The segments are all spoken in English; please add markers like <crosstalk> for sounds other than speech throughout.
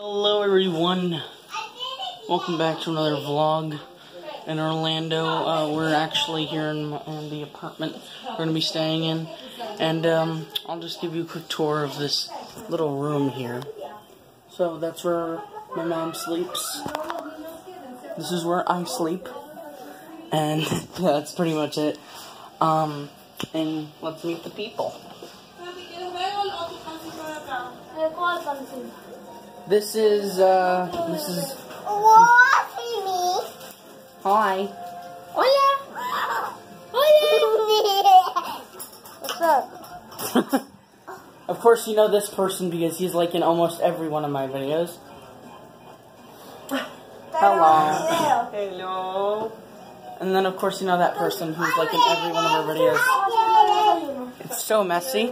Hello everyone, welcome back to another vlog in Orlando. Uh, we're actually here in, in, the apartment we're going to be staying in, and um, I'll just give you a quick tour of this little room here. So that's where my mom sleeps. This is where I sleep, and <laughs> that's pretty much it. Um, and let's meet the people. This is, uh, this is... Hi. Hola. Hola. What's <laughs> up? of course you know this person because he's like in almost every one of my videos. Hello. Hello. And then of course you know that person who's like in every one of our videos. It's so messy.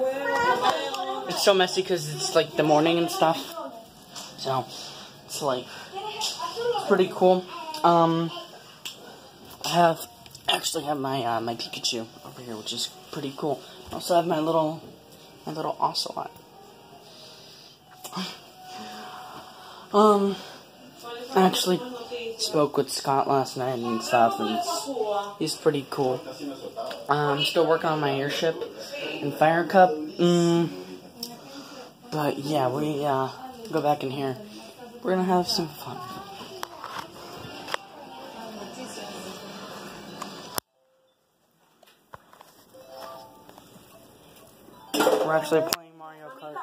It's so messy because it's like the morning and stuff. So, it's like, it's pretty cool. Um, I have, actually have my, uh, my Pikachu over here, which is pretty cool. I also have my little, my little Ocelot. Um, I actually spoke with Scott last night and stuff, and he's pretty cool. I'm still working on my airship and Fire Cup. Mm, but yeah, we, uh, go back in here. We're gonna have some fun. We're actually playing Mario Kart.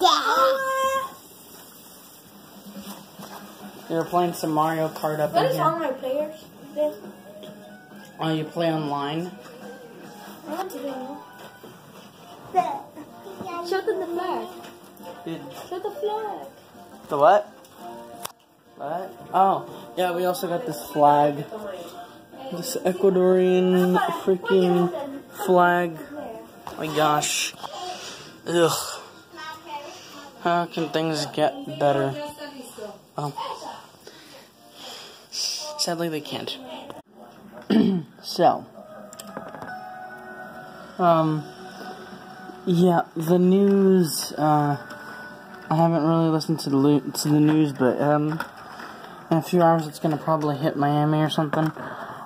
Yeah. You're playing some Mario Kart up in here. all my players? Oh, you play online? I want to. Show them the flag. Dude, Show the flag. the what? What? Oh, yeah, we also got this flag. This Ecuadorian freaking flag. Oh my gosh. Ugh. How can things get better? Well, sadly they can't. <clears throat> so, um, yeah, the news, uh, I haven't really listened to the, to the news, but, um, in a few hours it's gonna probably hit Miami or something.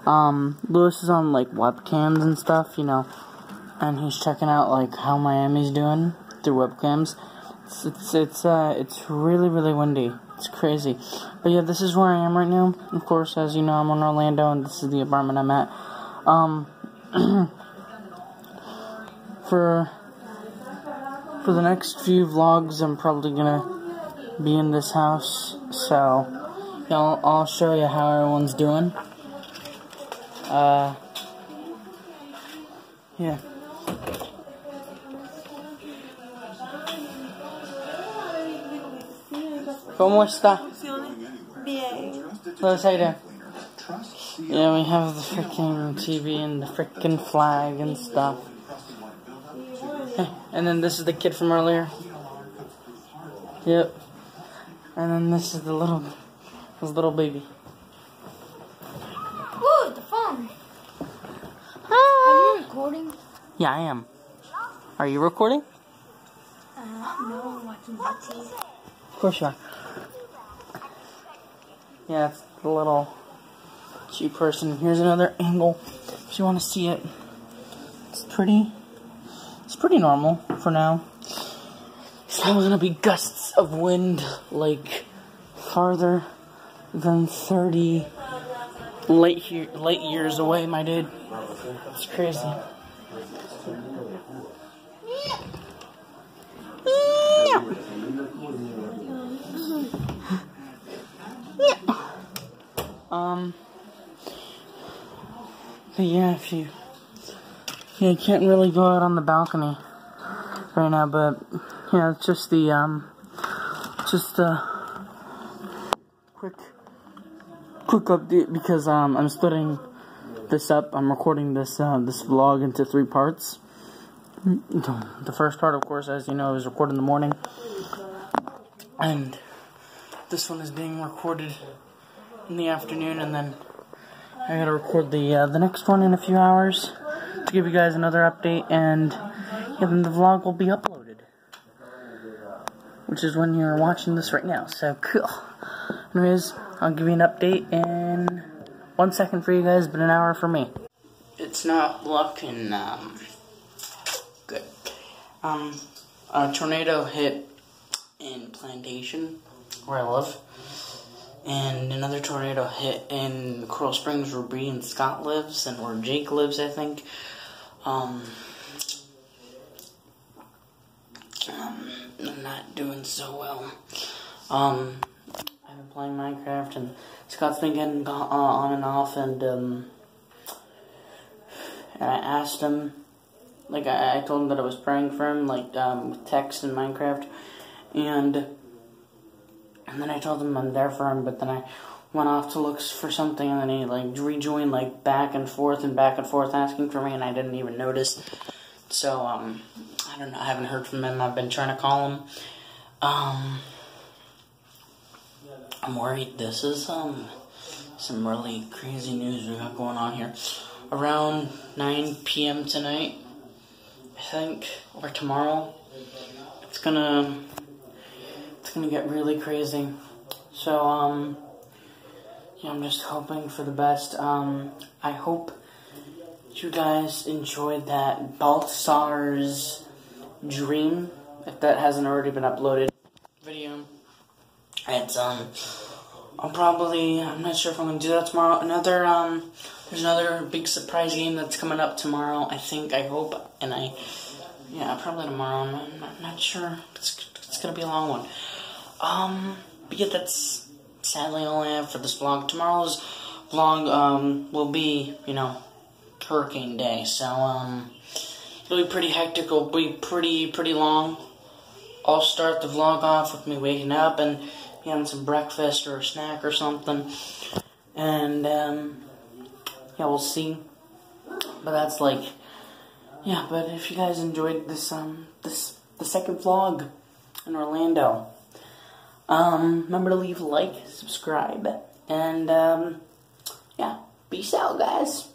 Um, Lewis is on, like, webcams and stuff, you know, and he's checking out, like, how Miami's doing through webcams. It's, it's, it's, uh, it's really, really windy. It's crazy. But yeah, this is where I am right now. Of course, as you know, I'm in Orlando, and this is the apartment I'm at. Um, <clears throat> for for the next few vlogs, I'm probably gonna be in this house, so I'll, I'll show you how everyone's doing. Uh, yeah. ¿Cómo está? Bien. Let's say that. Yeah, we have the freaking TV and the freaking flag and stuff. Hey, and then this is the kid from earlier. Yep. And then this is the little, this little baby. Ooh, the phone. Are you recording? Yeah, I am. Are you recording? Uh, no, watching Betsy. Of course you are. Yeah, it's the little cheap person. Here's another angle if you want to see it. It's pretty. It's pretty normal for now. It's not gonna be gusts of wind like farther than 30 late late years away, my dude. It's crazy. Um. But yeah, if you. Yeah, you can't really go out on the balcony right now, but yeah, it's just the um, just a quick, quick update because um, I'm splitting this up. I'm recording this uh, this vlog into three parts. The first part, of course, as you know, is recorded in the morning, and this one is being recorded in the afternoon, and then I gotta record the uh, the next one in a few hours give you guys another update, and yeah, then the vlog will be uploaded. which is when you're watching this right now. So cool. Anyways, I'll give you an update in one second for you guys, but an hour for me. It's not looking um, good. Um, a tornado hit in Plantation, where I live, and another tornado hit in Coral Springs, where Bree and Scott lives, and where Jake lives, I think. Um, um, I'm not doing so well. Um, I've been playing Minecraft, and Scott's been getting uh, on and off, and um, and I asked him, like I, I told him that I was praying for him, like um, text in Minecraft, and and then I told him I'm there for him, but then I went off to look for something, and then he like rejoined like back and forth and back and forth asking for me, and I didn't even notice. So um, I don't know. I haven't heard from him. I've been trying to call him. Um, I'm worried. This is um some really crazy news we got going on here. Around 9 p.m. tonight, I think, or tomorrow, it's gonna it's gonna get really crazy. So um, I'm just hoping for the best. Um, I hope you guys enjoyed that Balthazar's Dream, if that hasn't already been uploaded, video. It's, um, I'll probably, I'm not sure if I'm gonna do that tomorrow. Another, um, there's another big surprise game that's coming up tomorrow, I think, I hope, and I, yeah, probably tomorrow, I'm not, not sure. It's, it's gonna be a long one. Um, but yeah, that's sadly I have for this vlog. Tomorrow's vlog, um, will be, you know, hurricane day, so, um, it'll be pretty hectic, it'll be pretty, pretty long. I'll start the vlog off with me waking up and having some breakfast or a snack or something. And, um, yeah, we'll see. But that's like, yeah, but if you guys enjoyed this, um, this, the second vlog in Orlando, um, remember to leave like, subscribe, and, um, yeah, peace out, guys.